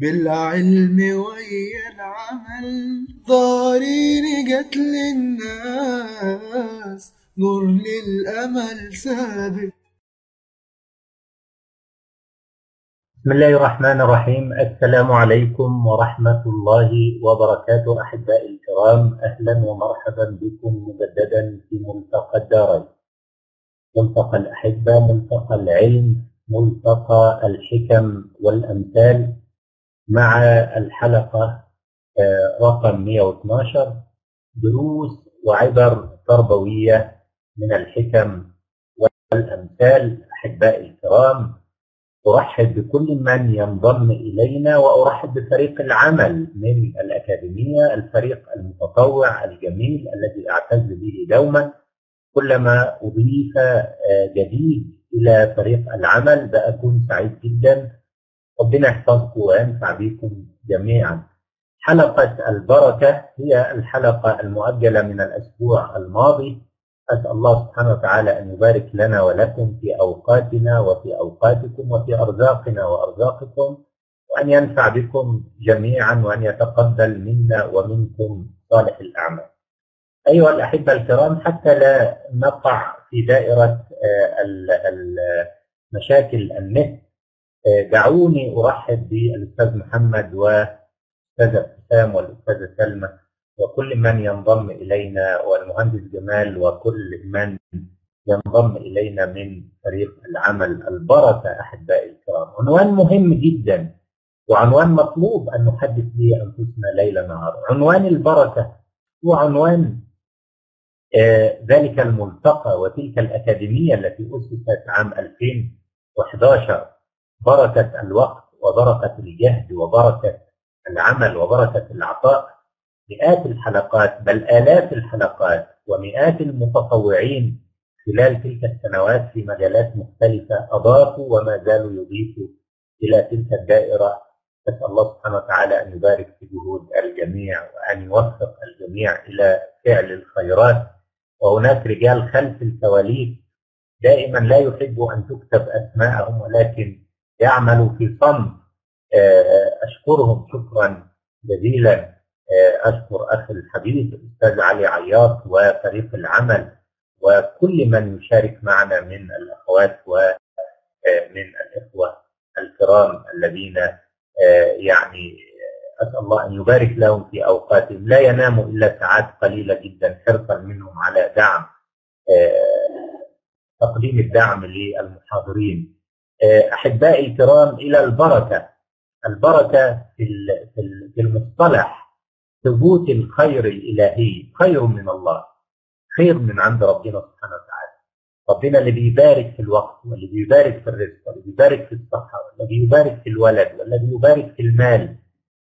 بالعلم ويا العمل ضارين جت للناس نور للأمل سابق. بسم الله الرحمن الرحيم. السلام عليكم ورحمة الله وبركاته أحبائي الكرام. أهلا ومرحبا بكم مجددا في ملتقى الدارين. ملتقى الأحبة ملتقى العلم ملتقى الحكم والأمثال. مع الحلقة رقم 112 دروس وعبر تربوية من الحكم والأمثال. أحبائي الكرام أرحب بكل من ينضم إلينا وأرحب بفريق العمل من الأكاديمية الفريق المتطوع الجميل الذي أعتز به دوما. كلما أضيف جديد إلى فريق العمل بأكون سعيد جدا ربنا يحفظكم وينفع بكم جميعا. حلقة البركة هي الحلقة المؤجلة من الأسبوع الماضي. أسأل الله سبحانه وتعالى أن يبارك لنا ولكم في أوقاتنا وفي أوقاتكم وفي أرزاقنا وأرزاقكم وأن ينفع بكم جميعا وأن يتقبل منا ومنكم صالح الأعمال. أيها الأحبة الكرام حتى لا نقع في دائرة مشاكل النت دعوني أرحب بالأستاذ محمد والأستاذة حسام والأستاذة سلمى وكل من ينضم إلينا والمهندس جمال وكل من ينضم إلينا من فريق العمل البركة أحبائي الكرام. عنوان مهم جدا وعنوان مطلوب أن نحدث به أنفسنا ليل نهار. عنوان البركة هو عنوان آه ذلك الملتقى وتلك الأكاديمية التي أسست عام 2011 بركة الوقت وبركة الجهد وبركة العمل وبركة العطاء. مئات الحلقات بل آلاف الحلقات ومئات المتطوعين خلال تلك السنوات في مجالات مختلفة أضافوا وما زالوا يضيفوا إلى تلك الدائرة. نسأل الله سبحانه وتعالى أن يبارك في جهود الجميع وأن يوفق الجميع إلى فعل الخيرات. وهناك رجال خلف الكواليس دائما لا يحب أن تكتب أسماءهم ولكن يعملوا في صمت أشكرهم. شكرا جزيلا. أشكر أخي الحبيب الأستاذ علي عياط وفريق العمل وكل من يشارك معنا من الأخوات ومن الإخوة الكرام الذين يعني أسأل الله أن يبارك لهم في أوقاتهم. لا يناموا إلا ساعات قليلة جدا حرصا منهم على دعم تقديم الدعم للمحاضرين. أحبائي الكرام إلى البركة. البركة في المصطلح ثبوت الخير الإلهي. خير من الله. خير من عند ربنا سبحانه وتعالى. ربنا اللي بيبارك في الوقت واللي بيبارك في الرزق واللي بيبارك في الصحة والذي يبارك في الولد والذي يبارك في المال.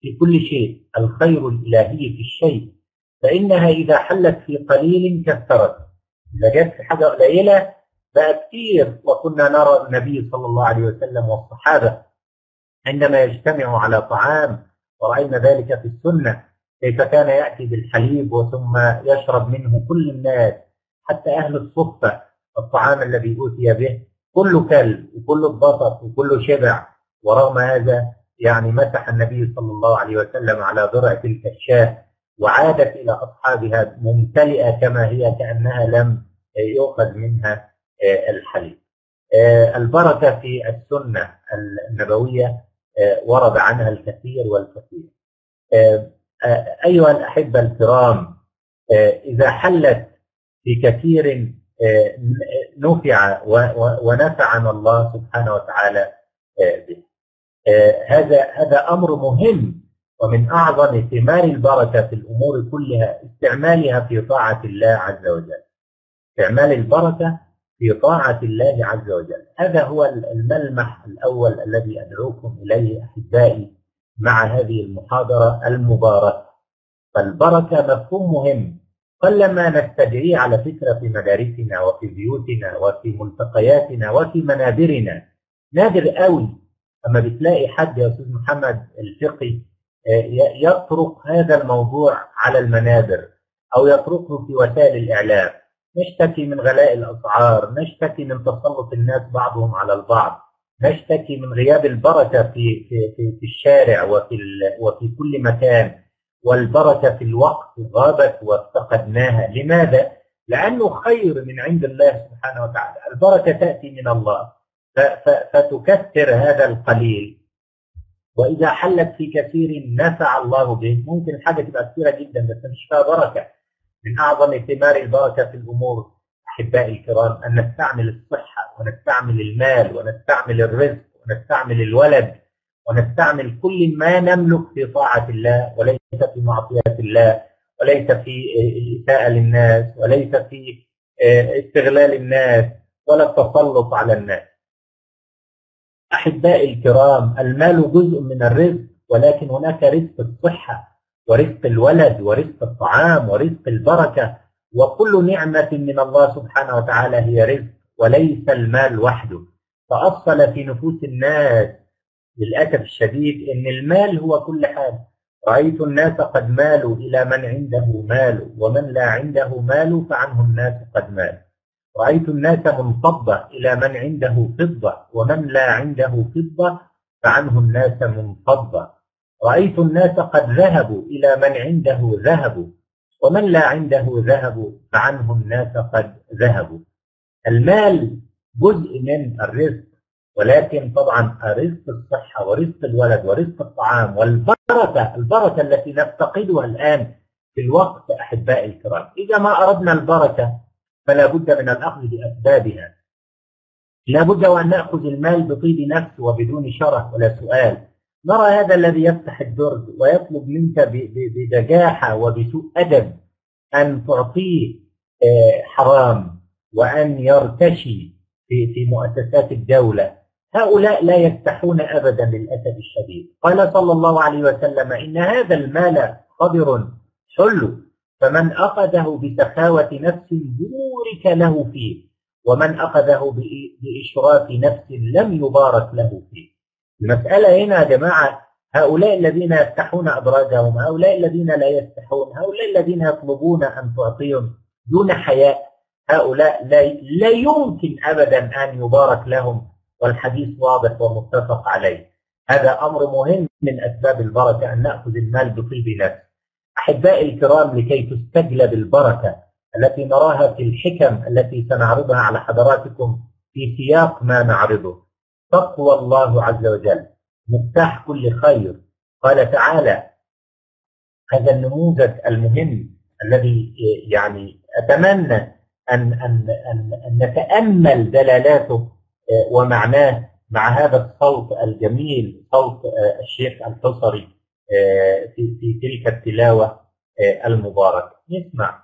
في كل شيء. الخير الإلهي في الشيء. فإنها إذا حلت في قليل كثرت. إذا جت في حاجة قليلة بقى كثير وكنا نرى النبي صلى الله عليه وسلم والصحابة عندما يجتمعوا على طعام ورأينا ذلك في السنة كيف كان يأتي بالحليب وثم يشرب منه كل الناس حتى أهل الصفة الطعام الذي أوتي به كله كل وكله اتبسط وكله شبع ورغم هذا يعني مسح النبي صلى الله عليه وسلم على ضرع تلك الشاة وعادت إلى أصحابها ممتلئة كما هي كأنها لم يؤخذ منها الحليب. البركة في السنة النبوية ورد عنها الكثير والكثير. أيها الأحبة الكرام إذا حلت في كثير نفع ونفعنا الله سبحانه وتعالى به. هذا هذا أمر مهم ومن أعظم ثمار البركة في الأمور كلها استعمالها في طاعة الله عز وجل. استعمال البركة في طاعة الله عز وجل. هذا هو الملمح الأول الذي أدعوكم إليه أحبائي مع هذه المحاضرة المباركة. فالبركة مفهوم مهم. قلما نستدعيه على فكرة في مدارسنا وفي بيوتنا وفي ملتقياتنا وفي منابرنا نادر قوي أما بتلاقي حد يا أستاذ محمد الفقي يطرق هذا الموضوع على المنابر أو يطرقه في وسائل الإعلام. نشتكي من غلاء الأسعار نشتكي من تسلط الناس بعضهم على البعض نشتكي من غياب البركة في في في, في الشارع وفي وفي كل مكان والبركة في الوقت غابت وافتقدناها. لماذا؟ لأنه خير من عند الله سبحانه وتعالى. البركة تأتي من الله. فتكثر هذا القليل. وإذا حلت في كثير نفع الله به. ممكن الحاجة تبقى كثيرة جدا بس مش فيها بركة. من أعظم ثمار البركة في الأمور أحبائي الكرام أن نستعمل الصحة ونستعمل المال ونستعمل الرزق ونستعمل الولد ونستعمل كل ما نملك في طاعة الله وليس في معصية الله وليس في الإساءة للناس وليس في استغلال الناس ولا التسلط على الناس. أحبائي الكرام المال جزء من الرزق ولكن هناك رزق الصحة. ورزق الولد ورزق الطعام ورزق البركة. وكل نعمة من الله سبحانه وتعالى هي رزق وليس المال وحده. فأصل في نفوس الناس للأسف الشديد أن المال هو كل حاجة. رأيت الناس قد مالوا إلى من عنده مال ومن لا عنده مال فعنه الناس قد مالوا رأيت الناس منفضة إلى من عنده فضة ومن لا عنده فضة فعنه الناس منفضة رأيت الناس قد ذهبوا إلى من عنده ذهب ومن لا عنده ذهب فعنه الناس قد ذهبوا المال جزء من الرزق ولكن طبعا رزق الصحة ورزق الولد ورزق الطعام والبركة البركة التي نفتقدها الآن في الوقت أحبائي الكرام. إذا ما أردنا البركة فلا بد من الأخذ بأسبابها. لا بد وأن نأخذ المال بطيب نفس وبدون شرف ولا سؤال. نرى هذا الذي يفتح الدرج ويطلب منك ببجاحة وبسوء أدب أن تعطيه حرام وأن يرتشي في في مؤسسات الدولة. هؤلاء لا يفتحون أبدا للأسف الشديد. قال صلى الله عليه وسلم إن هذا المال قدر حلو فمن أخذه بسخاوة نفس بورك له فيه ومن أخذه بإشراف نفس لم يبارك له فيه. المسألة هنا يا جماعة هؤلاء الذين يفتحون أدراجهم هؤلاء الذين لا يفتحون هؤلاء الذين يطلبون أن تعطيهم دون حياء هؤلاء لا, لا يمكن أبدا أن يبارك لهم والحديث واضح ومتفق عليه. هذا أمر مهم من أسباب البركة أن نأخذ المال بطيب نفس. أحبائي الكرام لكي تستجلب البركة التي نراها في الحكم التي سنعرضها على حضراتكم في سياق ما نعرضه. تقوى الله عز وجل مفتاح كل خير. قال تعالى هذا النموذج المهم الذي يعني أتمنى أن, أن, أن, أن نتأمل دلالاته ومعناه مع هذا الصوت الجميل صوت الشيخ الحصري في, في تلك التلاوة المباركة. نسمع.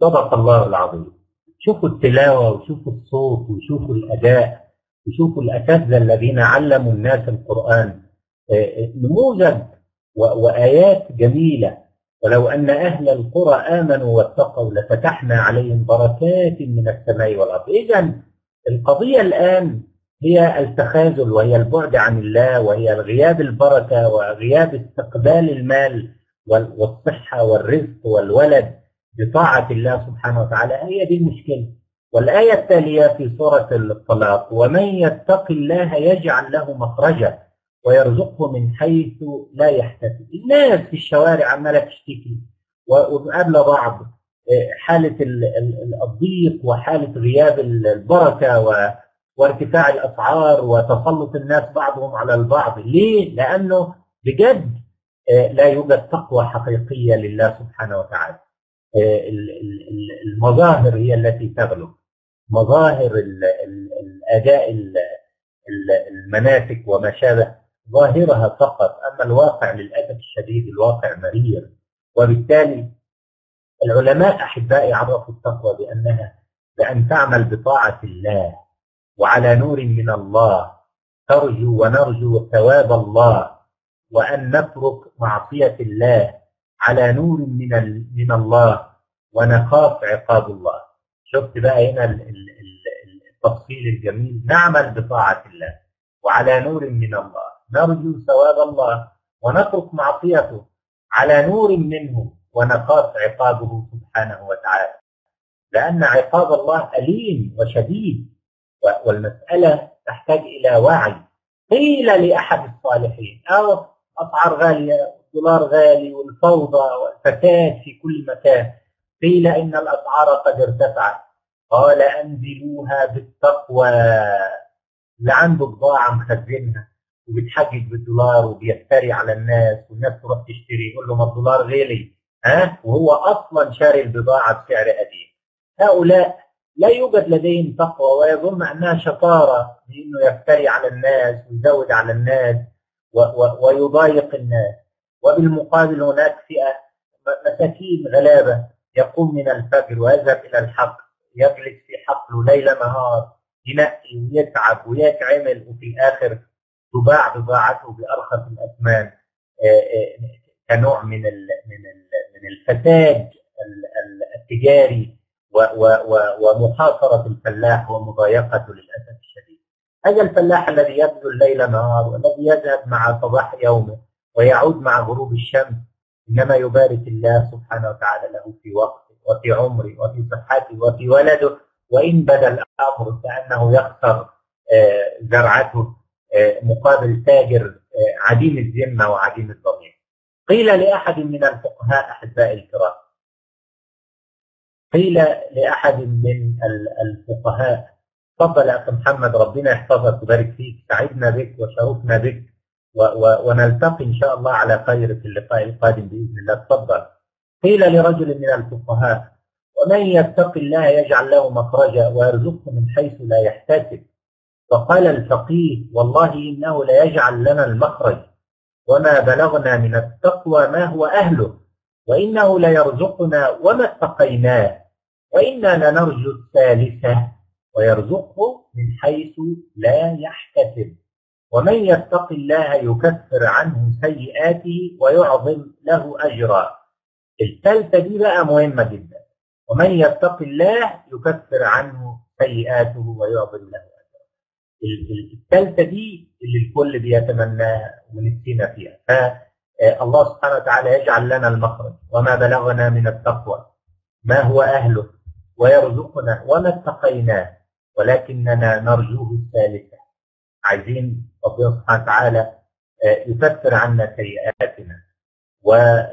صدق الله العظيم. شوفوا التلاوة وشوفوا الصوت وشوفوا الأداء وشوفوا الأساتذة الذين علموا الناس القرآن. نموذج وآيات جميلة. ولو أن أهل القرى آمنوا واتقوا لفتحنا عليهم بركات من السماء والأرض. إذا القضية الآن هي التخاذل وهي البعد عن الله وهي غياب البركة وغياب استقبال المال والصحة والرزق والولد بطاعة الله سبحانه وتعالى. هي دي المشكلة. والآية التالية في سورة الطلاق ومن يتق الله يجعل له مخرجا ويرزقه من حيث لا يحتسب. الناس في الشوارع عمالة تشتكي وقابل بعض. حالة الضيق وحالة غياب البركة وارتفاع الأسعار وتسلط الناس بعضهم على البعض. ليه؟ لأنه بجد لا يوجد تقوى حقيقية لله سبحانه وتعالى. آه، ال- ال- ال- المظاهر هي التي تغلب. مظاهر ال- ال- الأداء ال- ال- المناسك وما شابه ظاهرها فقط. أما الواقع للأسف الشديد الواقع مرير. وبالتالي العلماء احبائي عرفوا التقوى بأنها بأن تعمل بطاعة الله وعلى نور من الله ترجو ونرجو ثواب الله وأن نترك معصية الله على نور من من الله ونخاف عقاب الله. شفت بقى هنا ال- ال- ال- التفصيل الجميل. نعمل بطاعة الله وعلى نور من الله. نرجو ثواب الله ونترك معصيته على نور منه ونخاف عقابه سبحانه وتعالى. لأن عقاب الله أليم وشديد والمسألة تحتاج إلى وعي. قيل لأحد الصالحين أو أسعار غالية الدولار غالي والفوضى والفساد في كل مكان. قيل إن الأسعار قد ارتفعت. قال أنزلوها بالتقوى. اللي عنده بضاعة مخزنها وبيتحجج بالدولار وبيفتري على الناس والناس تروح تشتري يقول له ما الدولار غالي. ها؟ وهو أصلا شاري البضاعة بسعر قديم هؤلاء لا يوجد لديهم تقوى ويظن أنها شطارة بأنه يفتري على الناس ويزود على الناس ويضايق الناس. وبالمقابل هناك فئة مساكين غلابة يقوم من الفجر ويذهب إلى الحق يجلس في حقله ليل نهار ينقي ويتعب ويتعمل وفي الآخر تباع بضاعته بأرخص الأثمان. آه، آه، كنوع من ال من ال من الفساد ال- ال- التجاري ومحاصره الفلاح ومضايقته للأسف الشديد. هذا الفلاح الذي يبذل ليل نهار والذي يذهب مع صباح يومه ويعود مع غروب الشمس إنما يبارك الله سبحانه وتعالى له في وقته وفي عمره وفي صحته وفي ولده وإن بدا الأمر كانه يخسر آه، زرعته آه، مقابل تاجر آه، عديم الذمة وعديم الضمير. قيل لأحد من الفقهاء أحباء الكرام. قيل لأحد من ال- الفقهاء تفضل يا أخي محمد ربنا يحفظك ويبارك فيك سعدنا بك وشرفنا بك و و ونلتقي إن شاء الله على خير في اللقاء القادم بإذن الله. تفضل. قيل لرجل من الفقهاء ومن يتق الله يجعل له مخرجا ويرزقه من حيث لا يحتسب. فقال الفقيه والله إنه لا يجعل لنا المخرج. وما بلغنا من التقوى ما هو أهله وإنه ليرزقنا وما اتقيناه وإنا لنرجو الثالثة ويرزقه من حيث لا يحتسب ومن يتق الله يكفر عنه سيئاته ويعظم له أجرا الثالثة دي بقى مهمة جدا ومن يتق الله يكفر عنه سيئاته ويعظم له أجرا الثالثة دي اللي الكل بيتمناها ونفسنا فيها. فالله سبحانه وتعالى يجعل لنا المخرج وما بلغنا من التقوى. ما هو أهله؟ ويرزقنا وما اتقيناه ولكننا نرجوه الثالثة. عايزين ربنا سبحانه وتعالى آه، يكفر عنا سيئاتنا. وهذا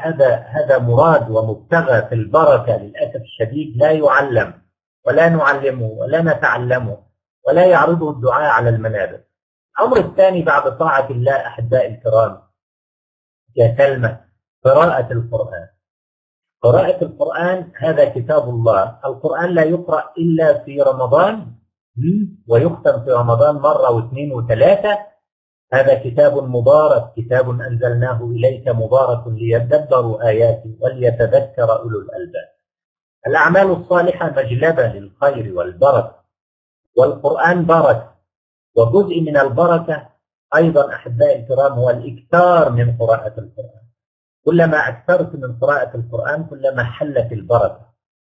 هذا هذا مراد ومبتغى في البركة للأسف الشديد لا يعلم. ولا نعلمه ولا نتعلمه ولا يعرضه الدعاء على المنابر. الأمر الثاني بعد طاعة الله أحبائي الكرام يا سلمى قراءة القرآن. قراءة القرآن هذا كتاب الله. القرآن لا يقرأ إلا في رمضان? ويختم في رمضان مرة واثنين وثلاثة. هذا كتاب مبارك كتاب أنزلناه إليك مبارك ليدبروا آياته وليتذكر أولو الألباب. الأعمال الصالحة مجلبة للخير والبركة والقرآن بركة وجزء من البركة أيضا أحبائي الكرام هو الإكثار من قراءة القرآن. كلما أكثرت من قراءة القرآن كلما حلت البركة.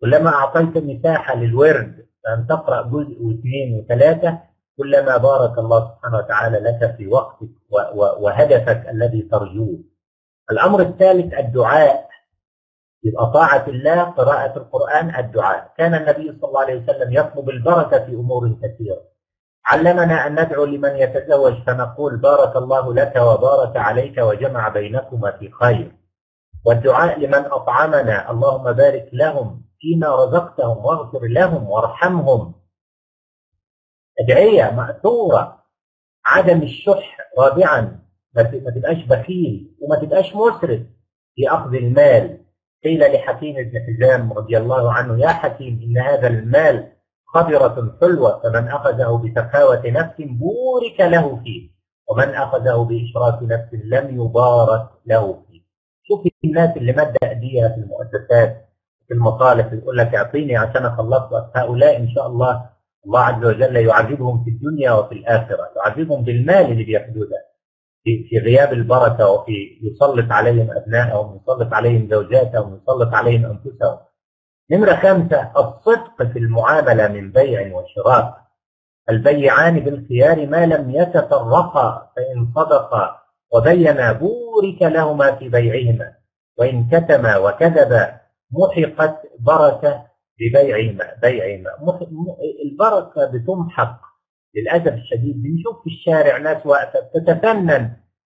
كلما أعطيت مساحة للورد أن تقرأ جزء واثنين وثلاثة كلما بارك الله سبحانه وتعالى لك في وقتك وهدفك الذي ترجوه. الأمر الثالث الدعاء. يبقى طاعة الله قراءة القرآن الدعاء. كان النبي صلى الله عليه وسلم يطلب البركة في أمور كثيرة. علمنا أن ندعو لمن يتزوج فنقول بارك الله لك وبارك عليك وجمع بينكما في خير. والدعاء لمن أطعمنا. اللهم بارك لهم فيما رزقتهم واغفر لهم وارحمهم. أدعية مأثورة. عدم الشح رابعا. ما تبقاش بخيل وما تبقاش مسرف في أخذ المال. قيل لحكيم بن حزام رضي الله عنه يا حكيم إن هذا المال خضرة حلوة فمن أخذه بسخاوة نفس بورك له فيه ومن أخذه بإشراف نفس لم يبارك له فيه. شوف الناس اللي مد أيديها في المؤسسات في المصالح يقول لك أعطيني عشان اخلص هؤلاء إن شاء الله الله عز وجل يعذبهم في الدنيا وفي الآخرة يعذبهم بالمال اللي بياخذوه ده. في, في غياب البركة وفي يسلط عليهم أبنائهم يسلط عليهم زوجاتهم يسلط عليهم أنفسهم. نمرة خمسه الصدق في المعاملة من بيع وشراء. البيعان بالخيار ما لم يتفرقا فإن صدقا وبينا بورك لهما في بيعهما. وإن كتما وكذبا محقت بركة ببيعهما بيعهما. البركة بتمحق. للأسف الشديد بنشوف في الشارع ناس واقفة تتفنن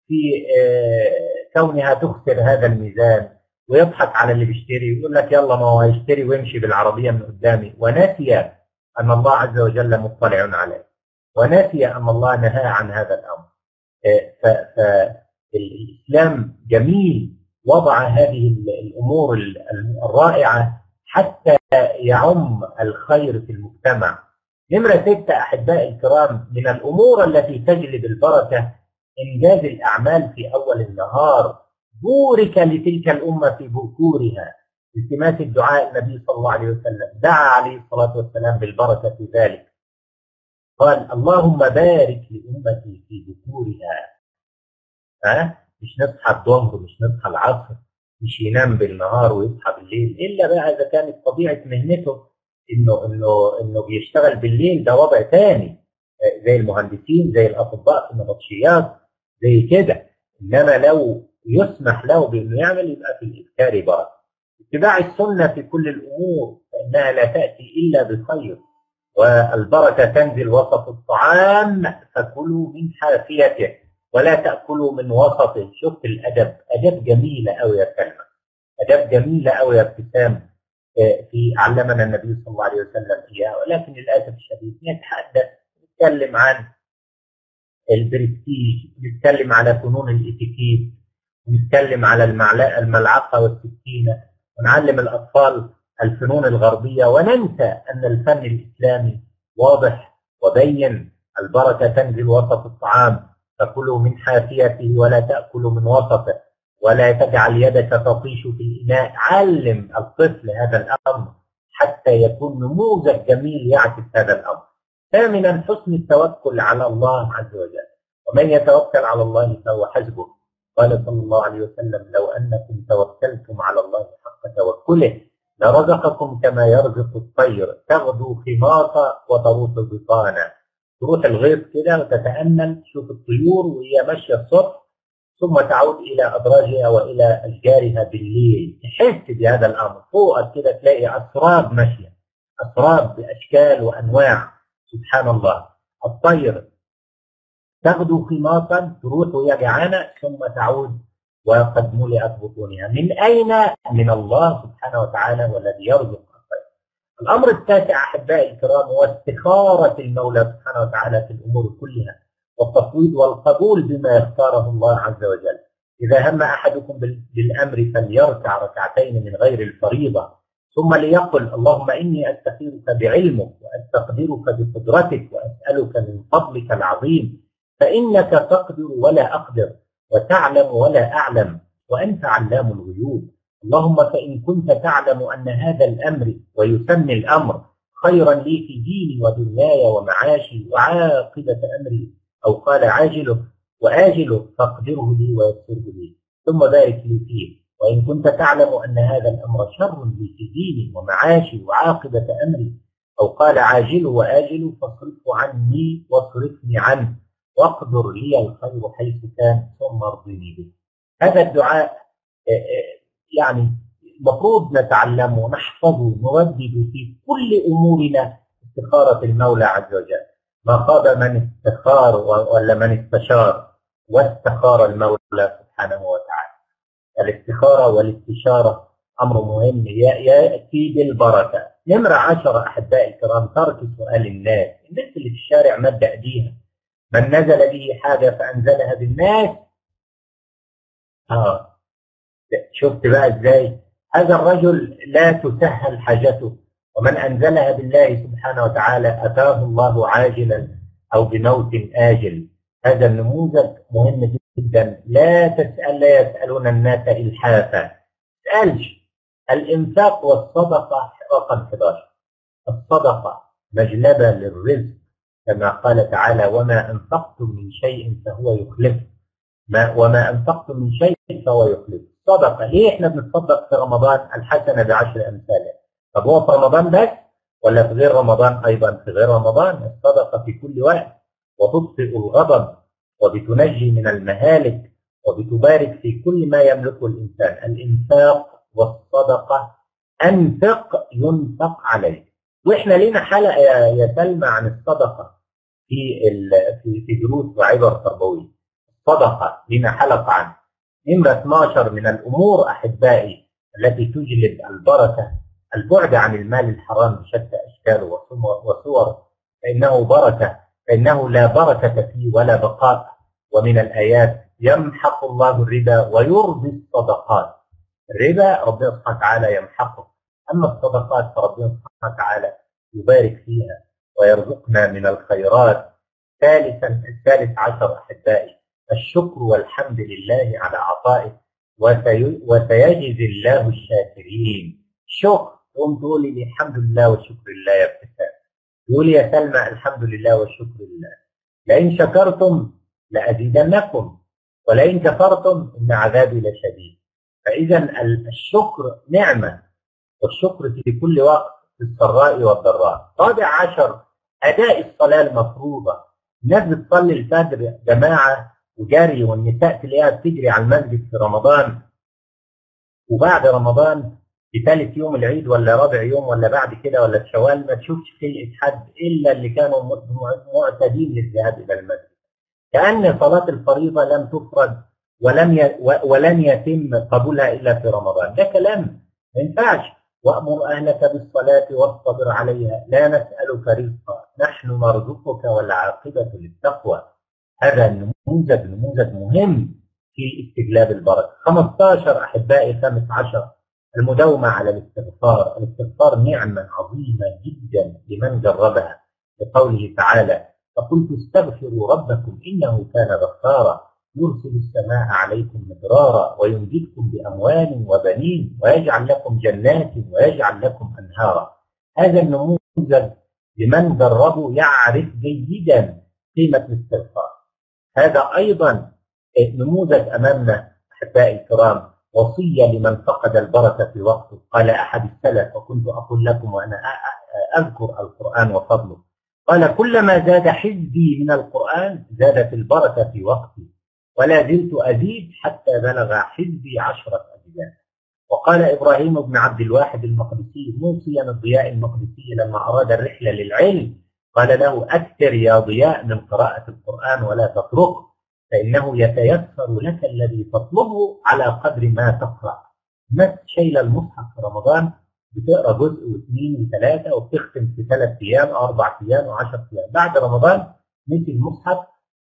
في آه، كونها تخسر هذا الميزان ويضحك على اللي بيشتري ويقول لك يلا ما هو هيشتري ويمشي بالعربية من قدامي. ونسي أن الله عز وجل مطلع عليه. ونسي أن الله نهى عن هذا الأمر. فالإسلام جميل وضع هذه ال- الأمور ال- الرائعة حتى يعم الخير في المجتمع. نمرة ستة أحبائي الكرام من الأمور التي تجلب البركة إنجاز الأعمال في أول النهار بورك لتلك الأمة في بكورها التماس الدعاء النبي صلى الله عليه وسلم دعا عليه الصلاة والسلام بالبركة في ذلك. قال اللهم بارك لأمتي في بكورها. ها؟ مش نصحى الظهر مش نصحى العصر مش ينام بالنهار ويصحى بالليل إلا بقى إذا كانت طبيعة مهنته إنه إنه إنه بيشتغل بالليل ده وضع تاني آه، زي المهندسين زي الأطباء في النبطشيات زي كده. إنما لو يسمح له بإنه يعمل يبقى في الإبكار بركه اتباع السنة في كل الأمور فإنها لا تأتي إلا بخير. والبركة تنزل وسط الطعام فكلوا من حافيته ولا تأكلوا من وسطه. شوف الأدب؟ أدب جميله قوي يا سلمى. أدب جميله قوي يا ابتسام في علمنا النبي صلى الله عليه وسلم اياها ولكن للأسف الشديد نتحدث نتكلم عن البرستيج نتكلم على فنون الإتيكيت نتكلم على الملعقة والسكينة. ونعلم الأطفال الفنون الغربية وننسى أن الفن الإسلامي واضح وبين البركة تنزل وسط الطعام فكلوا من حافيته ولا تاكلوا من وسطه. ولا تجعل يدك تطيش في الإناء. علم الطفل هذا الأمر حتى يكون نموذج جميل يعكس هذا الأمر. ثامنا حسن التوكل على الله عز وجل. ومن يتوكل على الله فهو حسبه. قال صلى الله عليه وسلم لو أنكم توكلتم على الله حق توكله لرزقكم كما يرزق الطير. تغدو خماصا وتروح بطانا. تروح الغيط كده وتتأمل تشوف الطيور وهي ماشية الصبح ثم تعود إلى ادراجها وإلى أشجارها بالليل. تحس بهذا الأمر. فوقك كده تلاقي أسراب ماشية. أسراب بأشكال وأنواع. سبحان الله. الطير. تغدو خماصا تروح وهي جعانة ثم تعود وقد ملئت بطونها. من أين؟ من الله سبحانه وتعالى والذي يرزق الطير. الأمر التاسع أحبائي الكرام هو استخاره المولى سبحانه وتعالى في الأمور كلها. والتفويض والقبول بما يختاره الله عز وجل. إذا هم أحدكم بال- بالأمر فليركع ركعتين من غير الفريضة ثم ليقل اللهم إني أستخيرك بعلمك وأستقدرك بقدرتك وأسألك من فضلك العظيم فإنك تقدر ولا أقدر وتعلم ولا أعلم وأنت علام الغيوب اللهم فإن كنت تعلم أن هذا الأمر ويسمي الأمر خيرا لي في ديني ودنياي ومعاشي وعاقبة أمري أو قال عاجله وآجله فاقدره لي ويسره لي. ثم بارك لي فيه. وإن كنت تعلم أن هذا الأمر شر لي في ديني ومعاشي وعاقبة أمري أو قال عاجله وآجله فاصرفه عني واصرفني عنه واقدر لي الخير حيث كان ثم ارضني به. هذا الدعاء آه، آه، يعني المفروض نتعلمه نحفظه نردده في كل أمورنا استخارة المولى عز وجل. ما خاب من استخار ولا من استشار واستخار المولى سبحانه وتعالى. الاستخارة والاستشارة أمر مهم. يأتي بالبركة. نمرة عشرة أحبائي الكرام ترك سؤال الناس. الناس اللي في الشارع مد أيديها. من نزل به حاجة فأنزلها بالناس. آه. شفت بقى إزاي؟ هذا الرجل لا تسهل حاجته. ومن أنزلها بالله سبحانه وتعالى أتاه الله عاجلا أو بموت آجل. هذا النموذج مهم جدا. لا تسأل لا يسألون الناس إلحافا. تسألش الإنفاق والصدقة رقم 11 الصدقة مجلبة للرزق كما قال تعالى وما أنفقتم من شيء فهو يخلفه ما وما أنفقتم من شيء فهو يخلفه صدقة. ليه إحنا بنتصدق في رمضان الحسنة بعشر أمثالها؟ طب هو في رمضان بس ولا في غير رمضان؟ أيضا في غير رمضان الصدقة في كل وقت وتطفئ الغضب وبتنجي من المهالك وبتبارك في كل ما يملكه الإنسان. الإنفاق والصدقة أنفق ينفق عليك. وإحنا لينا حلقة يا سلمى عن الصدقة في في دروس وعبر تربوية. الصدقة لينا حلقة عن نمره 12 من الأمور أحبائي التي تجلب البركة البعد عن المال الحرام بشتى اشكاله وصور- وصوره فإنه بركة فإنه لا بركة فيه ولا بقاء. ومن الآيات يمحق الله الربا ويربي الصدقات. الربا ربنا سبحانه وتعالى يمحقه. أما الصدقات فربنا سبحانه وتعالى يبارك فيها ويرزقنا من الخيرات. ثالثا الثالث عشر أحبائي الشكر والحمد لله على عطائه. وسي... وسيجزي الله الشاكرين. شكر تقوم تقولي لي الحمد لله والشكر لله يا ابتسام. تقولي يا سلمى الحمد لله والشكر لله. لئن شكرتم لأزيدنكم ولئن كفرتم إن عذابي لشديد. فإذا ال- الشكر نعمة والشكر في كل وقت في السراء والضراء. رابع عشر أداء الصلاة المفروضة. الناس بتصلي الفجر جماعة وجري والنساء تلاقيها بتجري على المسجد في رمضان. وبعد رمضان في ثالث يوم العيد ولا رابع يوم ولا بعد كده ولا في شوال ما تشوفش خلقة حد إلا اللي كانوا م- معتادين للذهاب إلى المسجد. كأن صلاة الفريضة لم تفرض ولم ي... ولن يتم قبولها إلا في رمضان. ده كلام ما ينفعش. وأمر أهلك بالصلاة واصطبر عليها. لا نسألك رزقا. نحن نرزقك والعاقبة للتقوى. هذا النموذج نموذج مهم في استجلاب البركة. 15 أحبائي 15 المداومة على الاستغفار. الاستغفار نعمة عظيمة جدا لمن جربها لقوله تعالى فقلت استغفروا ربكم إنه كان غفارا يرسل السماء عليكم مدرارا ويمددكم بأموال وبنين ويجعل لكم جنات ويجعل لكم أنهارا. هذا النموذج لمن جربه يعرف جيدا قيمة الاستغفار. هذا أيضا نموذج أمامنا أحبائي الكرام. وصية لمن فقد البركة في وقته. قال أحد السلف وكنت أقول لكم وأنا أذكر القرآن وفضله. قال كلما زاد حزبي من القرآن زادت البركة في وقتي ولا زلت أزيد حتى بلغ حزبي عشرة أجزاء وقال إبراهيم بن عبد الواحد المقدسي موصيا الضياء المقدسي لما أراد الرحلة للعلم قال له أكثر يا ضياء من قراءة القرآن ولا تتركه فإنه يتيسر لك الذي تطلبه على قدر ما تقرأ. ما شايلة المصحف في رمضان؟ بتقرأ جزء واثنين وثلاثة وبتختم في ثلاث أيام أو أربع أيام وعشر أيام. بعد رمضان نسي المصحف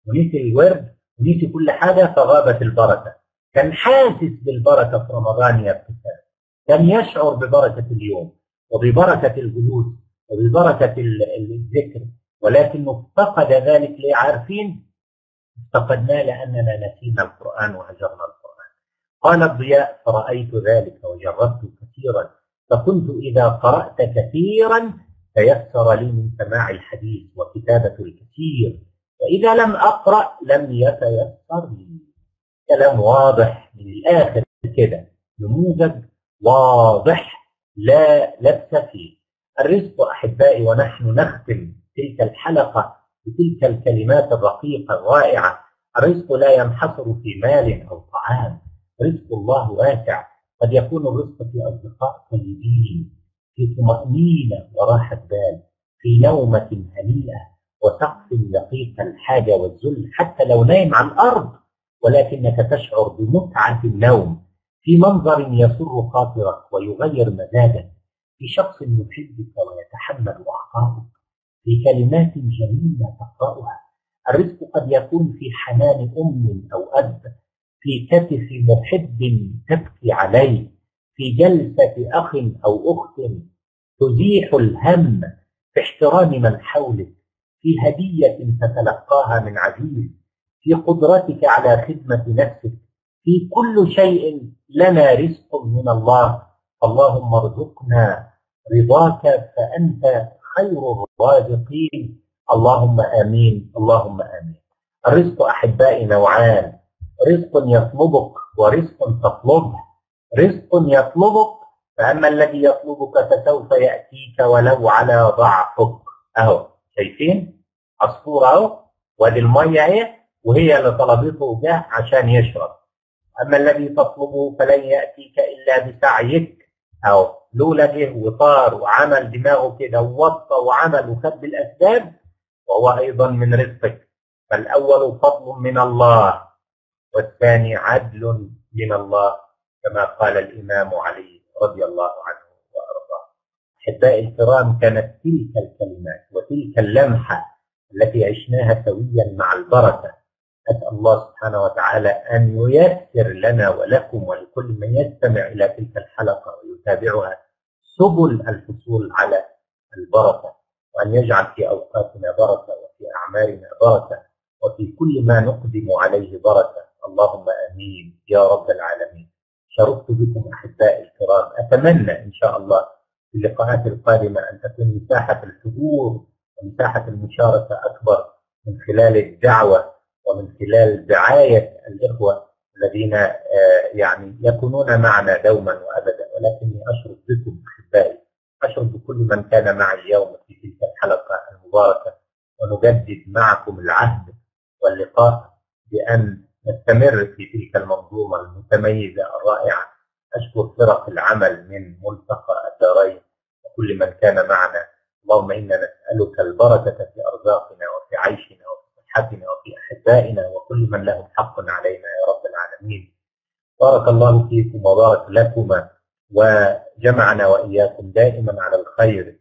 ونسي الورد ونسي كل حاجة فغابت البركة. كان حاسس بالبركة في رمضان يا ابتسام كان يشعر ببركة اليوم وببركة الجلوس وببركة ال- ال- الذكر. ولكنه افتقد ذلك ليه عارفين افتقدناه لاننا نسينا القرآن وهجرنا القرآن. قال الضياء فرأيت ذلك وجربت كثيرا فكنت إذا قرأت كثيرا تيسر لي من سماع الحديث وكتابة الكثير وإذا لم أقرأ لم يتيسر لي. كلام واضح من الآخر كده نموذج واضح لا لبس فيه. الرزق أحبائي ونحن نختم تلك الحلقة بتلك الكلمات الرقيقة الرائعة. الرزق لا ينحصر في مال أو طعام. رزق الله واسع. قد يكون الرزق في أصدقاء طيبين في طمأنينة وراحة بال في نومة هنيئة وسقف يقيك الحاجة والذل. حتى لو نايم على الأرض ولكنك تشعر بمتعة النوم. في منظر يسر خاطرك ويغير مزاجك. في شخص يحبك ويتحمل أعطائك في كلمات جميلة تقرأها. الرزق قد يكون في حنان أم أو أب في كتف محب تبكي عليه في جلسة أخ أو أخت تزيح الهم في احترام من حولك في هدية تتلقاها من عزيز في قدرتك على خدمة نفسك في كل شيء لنا رزق من الله. اللهم ارزقنا رضاك فأنت خير الرازقين. اللهم آمين. اللهم آمين. الرزق أحبائي نوعان. رزق يطلبك ورزق تطلبه. رزق يطلبك فأما الذي يطلبك فسوف يأتيك ولو على ضعفك. أهو شايفين؟ عصفورة أهو وادي المية أهي وهي اللي طلبته جه عشان يشرب. أما الذي تطلبه فلن يأتيك إلا بسعيك. أو لولا جه وطار وعمل دماغه كده ووطى وعمل وخد بالأسباب وهو أيضا من رزقك. فالأول فضل من الله والثاني عدل من الله كما قال الإمام علي رضي الله عنه وأرضاه. أحبائي الكرام كانت تلك الكلمات وتلك اللمحة التي عشناها سويا مع البركة أسأل الله سبحانه وتعالى أن ييسر لنا ولكم ولكل من يستمع إلى تلك الحلقة ويتابعها سبل الحصول على البركة وأن يجعل في أوقاتنا بركة وفي أعمالنا بركة وفي كل ما نقدم عليه بركة. اللهم آمين يا رب العالمين. شرفت بكم أحبائي الكرام. أتمنى إن شاء الله في اللقاءات القادمة أن تكون مساحة الحضور ومساحة المشاركة أكبر من خلال الدعوة ومن خلال دعاية الإخوة الذين يعني يكونون معنا دوما وأبدا. ولكني أشرف بكم أحبائي. أشرف بكل من كان معي اليوم في تلك الحلقة المباركة. ونجدد معكم العهد واللقاء بأن نستمر في تلك المنظومة المتميزة الرائعة. أشكر فرق العمل من ملتقى الدارين وكل من كان معنا. اللهم إنا نسألك البركة في أرزاقنا وفي عيشنا وفي صحتنا وفي أحبائنا وكل من له حق علينا يا رب العالمين. بارك الله فيكم وبارك لكما وجمعنا وإياكم دائما على الخير.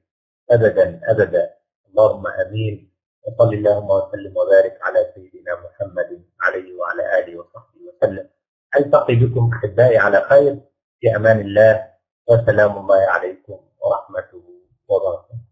أبدا أبدا. اللهم آمين. وصل اللهم وسلم وبارك على سيدنا محمد عليه وعلى آله وصحبه وسلم. ألتقي بكم أحبائي على خير. في أمان الله. وسلام الله عليكم ورحمته وبركاته.